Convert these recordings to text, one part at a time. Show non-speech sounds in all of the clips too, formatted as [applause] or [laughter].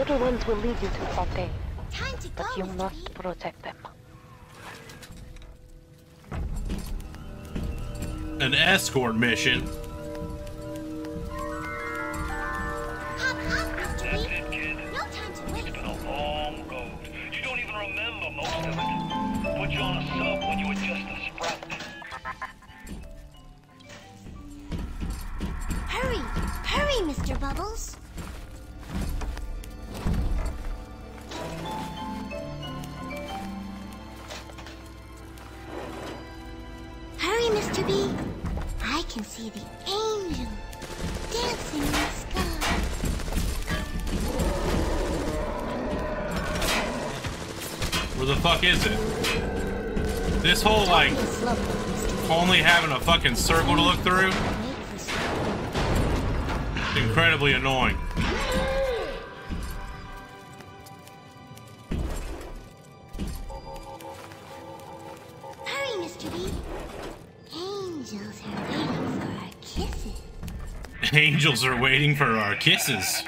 little ones will lead you to Fontaine, Time to but go, you must B. protect them. An escort mission. Hop, hop, Mr. That's I can see the angel dancing in the sky. Where the fuck is it? This whole, like, only having a fucking circle to look through? Incredibly annoying. [laughs] Angels are waiting for our kisses.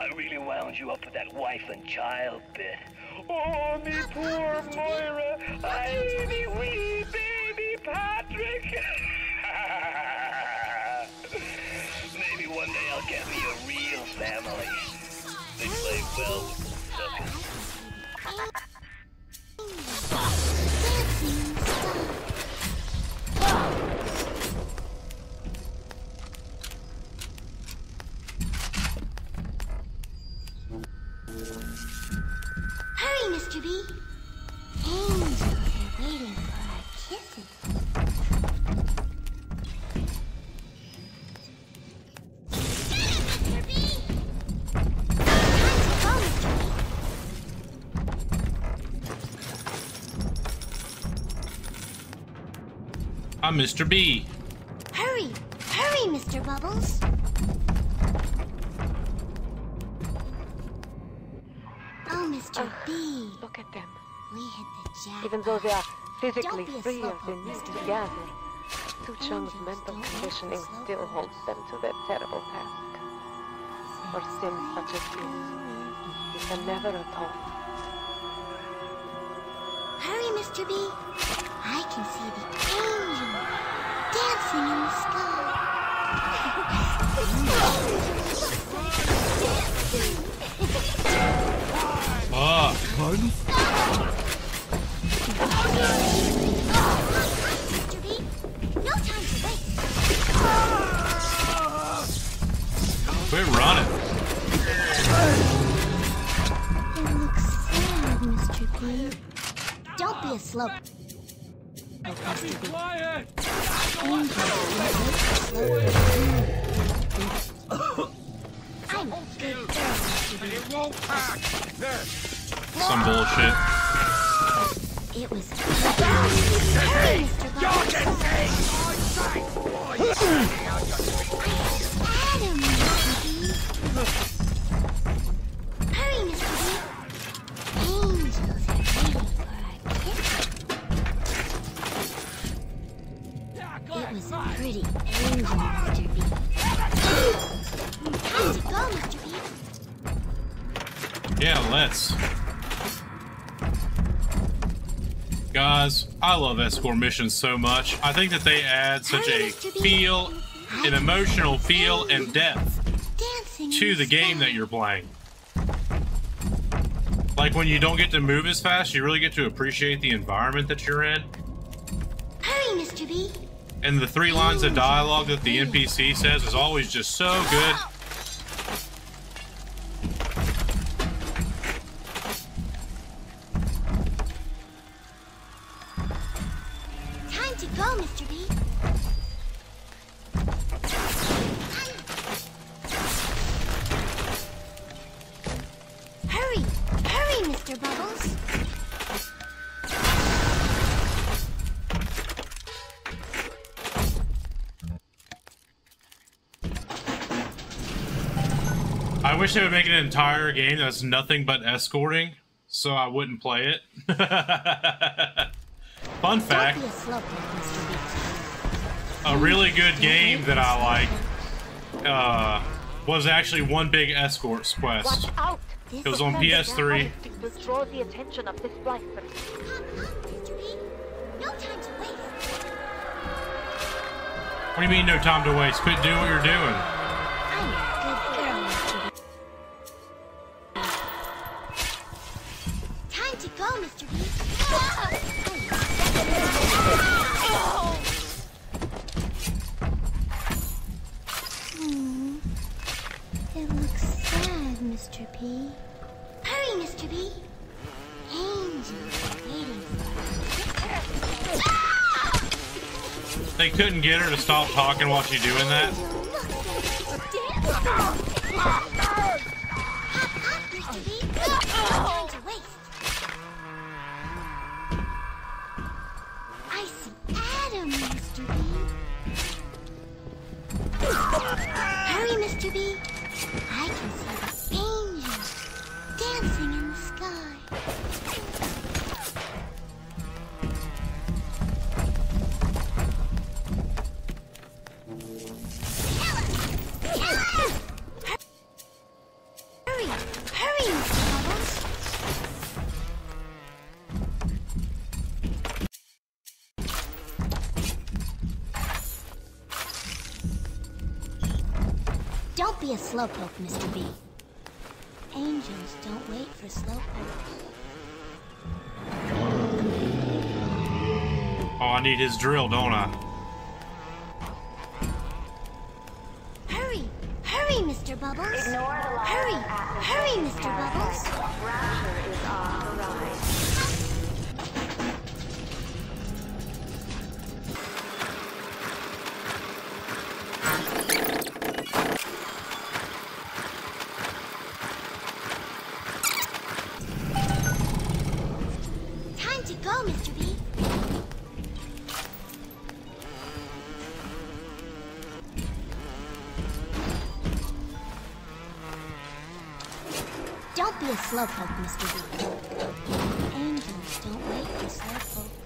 I really wound you up with that wife and child bit. Oh, me poor Moira. I, me wee baby Patrick. [laughs] Maybe one day I'll get me a real family. They play well Mr. B. Angels are waiting for our kisses. Mr. B. Time to go, Mr. B. I'm Mr. B. Hurry! Hurry, Mr. Bubbles! Oh, Mr. B. Them. We hit the jackpot. Even though they are physically Don't be a freer slowpoke, than you Mr. B. together, Suchong's mental conditioning still holds them to their terrible task. For sins such as this, you can never atone. Hurry, Mr. B. I can see the angel dancing in the sky. Ah. Fuck. Mr. B, no time to waste. Quit running. You look sad, Mr. B. Don't be a slow. Mr. B. I'm a good girl, Mr. B. Some bullshit. It was Hurry, Mr. Bubbles. Adam, Mr. B. Hurry, Mr. B. Angels are waiting for our kisses. It was a pretty angel, Mr. B. [gasps] Time to go, Mr. B. Yeah, let's. Guys, I love escort missions so much. I think that they add such a feel, an emotional feel, and depth to the game that you're playing. Like when you don't get to move as fast, you really get to appreciate the environment that you're in. Hurry, Mr. B. And the three lines of dialogue that the NPC says is always just so good. Wish they would make an entire game that's nothing but escorting, so I wouldn't play it. [laughs] Fun fact, a slowpoke, Mr. B. a really good game that I like uh, was actually one big escorts quest. It was on PS3. Will draw the attention of this blighter. Mr. B. No time to waste. What do you mean no time to waste? Quit doing what you're doing. Mr. P. Hurry, Mr. B. Angels waiting for us. They couldn't get her to stop talking while she's doing that. Mr. B. Time to waste. I see Adam, Mr. B. Hurry, Mr. B. slowpoke, Mr. B. Angels don't wait for slowpokes. Oh, I need his drill, don't I? Hurry, hurry, Mr. Bubbles. Hurry, hurry, Mr. Bubbles. Time Don't be a slowpoke, Mr. B. Angels don't wait for slowpokes.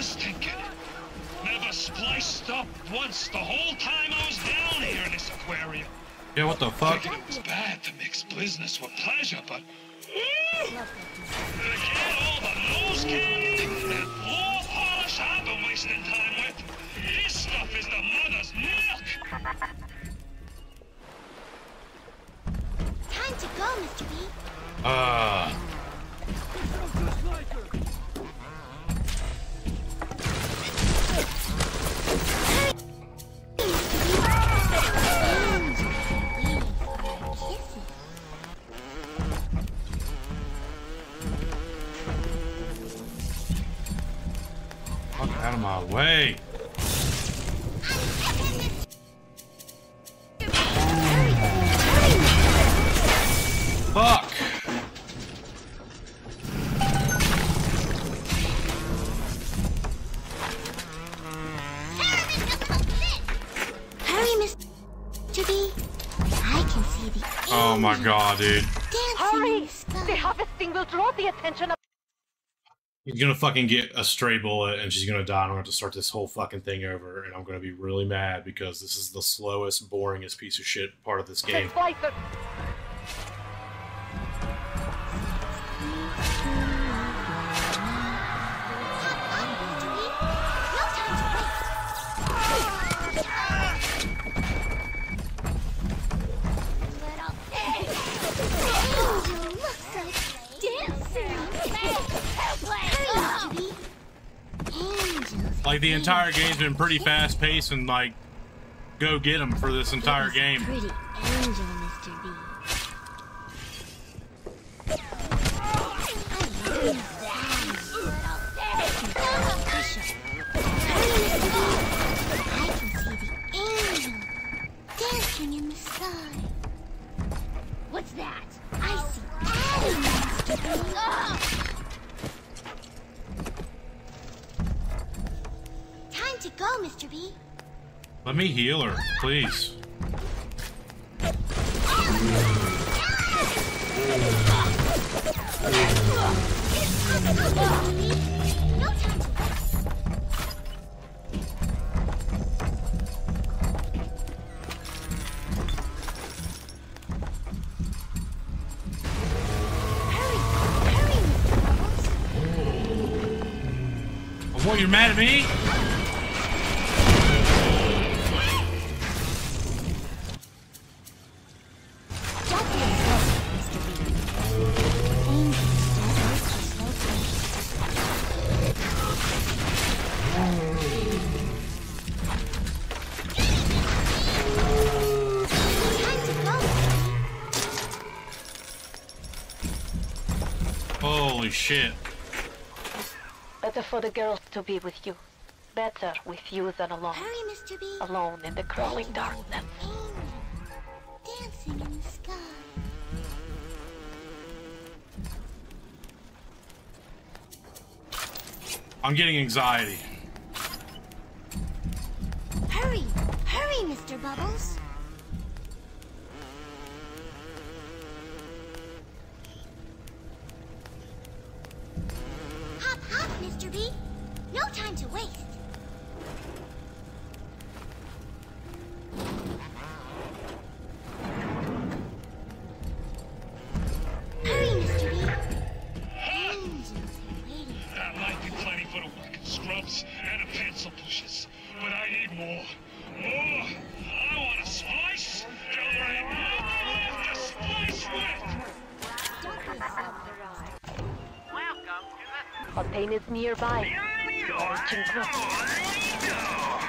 Was thinking. Never spliced up once the whole time I was down here in this aquarium. Yeah, what the fuck? Thinking it was bad to mix business with pleasure, but Slowpoke, again, all the nose candy and floor polish I've been wasting time with. This stuff is the mother's milk. Time to go, Mr. B. Uh, out way. Fuck. Hurry, Mr. B. I can see the Oh my god, dude. Hurry! The harvesting will draw the attention of He's gonna fucking get a stray bullet and she's gonna die and I'm gonna have to start this whole fucking thing over and I'm gonna be really mad because this is the slowest, boringest piece of shit part of this game. Like the entire game's been pretty fast paced and like go get them for this entire game. Pretty angel, Mr. B. What's that? I see Mr. B. Let me heal her, please. Mr. B. No time to Hurry! Hurry, Mr. Bubbles! Oh, what, you're mad at me? Holy shit. Better for the girls to be with you. Better with you than alone. Hurry, Mr. B. Alone in the crawling darkness. Dancing in the sky. I'm getting anxiety. Hurry! Hurry, Mr. Bubbles! Is nearby. Reaching close. Angels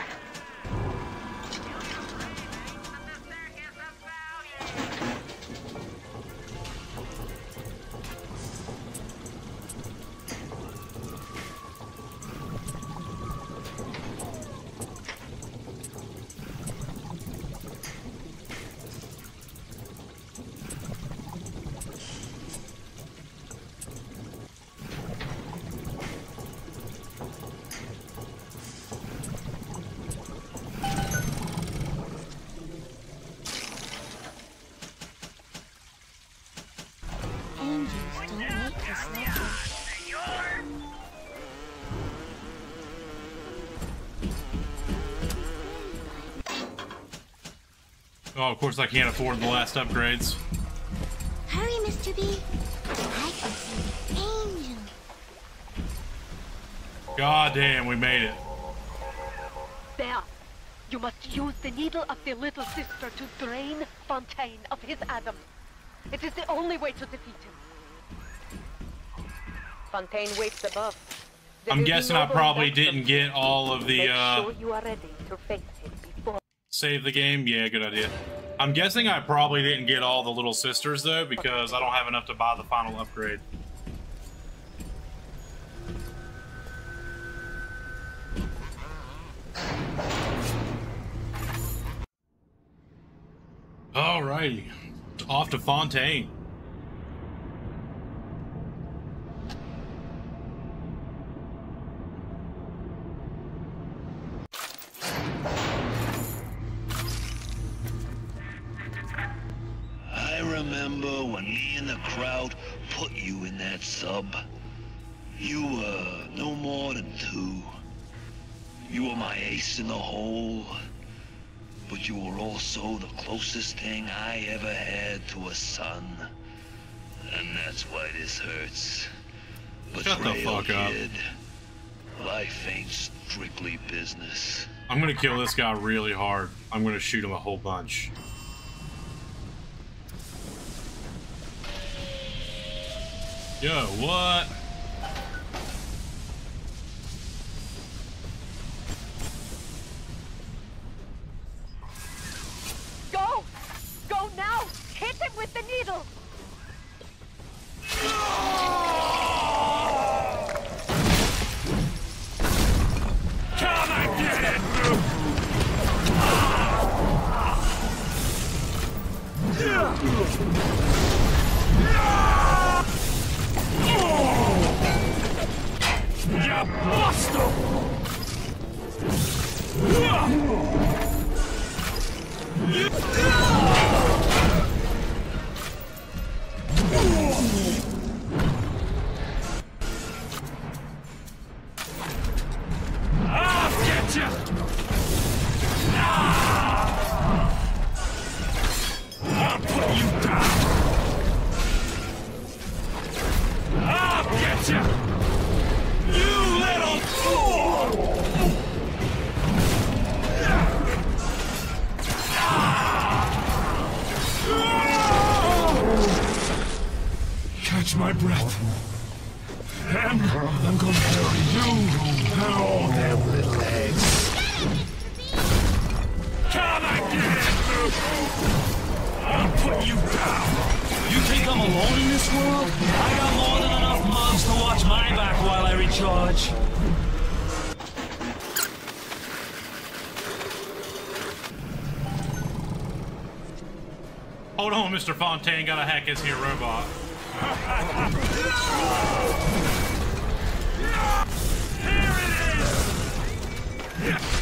Oh, of course I can't afford the last upgrades. Hurry, Mr. B. I can see an angel. God damn, we made it. There. You must use the needle of the little sister to drain Fontaine of his Adam. It is the only way to defeat him. Fontaine waits above. There I'm guessing I probably didn't get all of the, Make uh, sure you are ready to face him before. Save the game. Yeah, good idea. I'm guessing I probably didn't get all the little sisters, though, because I don't have enough to buy the final upgrade. Alrighty. Off to Fontaine. I remember when me and the crowd put you in that sub. You were no more than two. You were my ace in the hole. But you were also the closest thing I ever had to a son. And that's why this hurts. Shut the fuck up. Life ain't strictly business. I'm gonna kill this guy really hard. I'm gonna shoot him a whole bunch. Yo, what? I'm gonna bury you and all them little eggs. Can I get it? I'm putting you down. You think I'm alone in this world? I got more than enough mobs to watch my back while I recharge. Hold on, Mr. Fontaine. got a hack his here robot. [laughs] Need [laughs]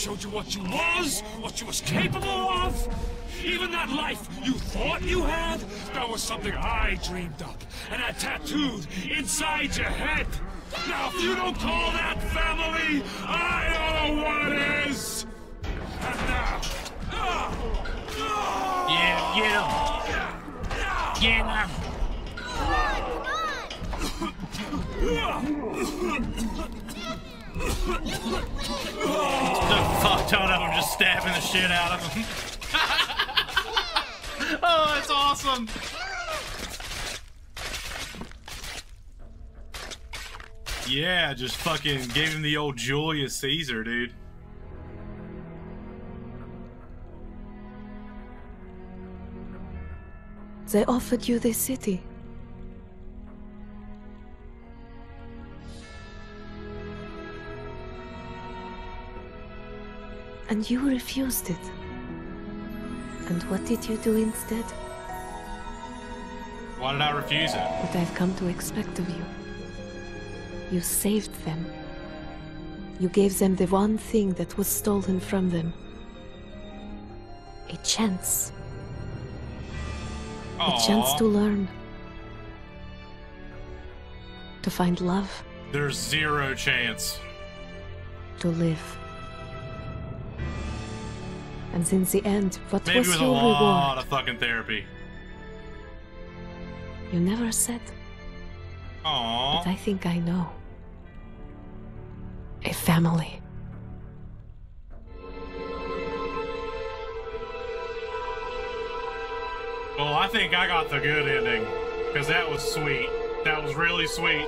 showed you what you was, what you was capable of. Even that life you thought you had, that was something I dreamed up and had tattooed inside your head. Now, if you don't call that family, I don't know what is. And now, ah, Yeah, get him! Get him! [laughs] The fuck ton of them just stabbing the shit out of him. [laughs] oh, that's awesome! Yeah, just fucking gave him the old Julius Caesar, dude. They offered you this city. And you refused it. And what did you do instead? Why did I refuse it? What I've come to expect of you. You saved them. You gave them the one thing that was stolen from them. A chance. A chance to learn. To find love. There's zero chance. To live. And in the end, what Maybe was with a your lot reward? of fucking therapy. You never said, Aww. but I think I know. A family. Well, I think I got the good ending. Because that was sweet. That was really sweet.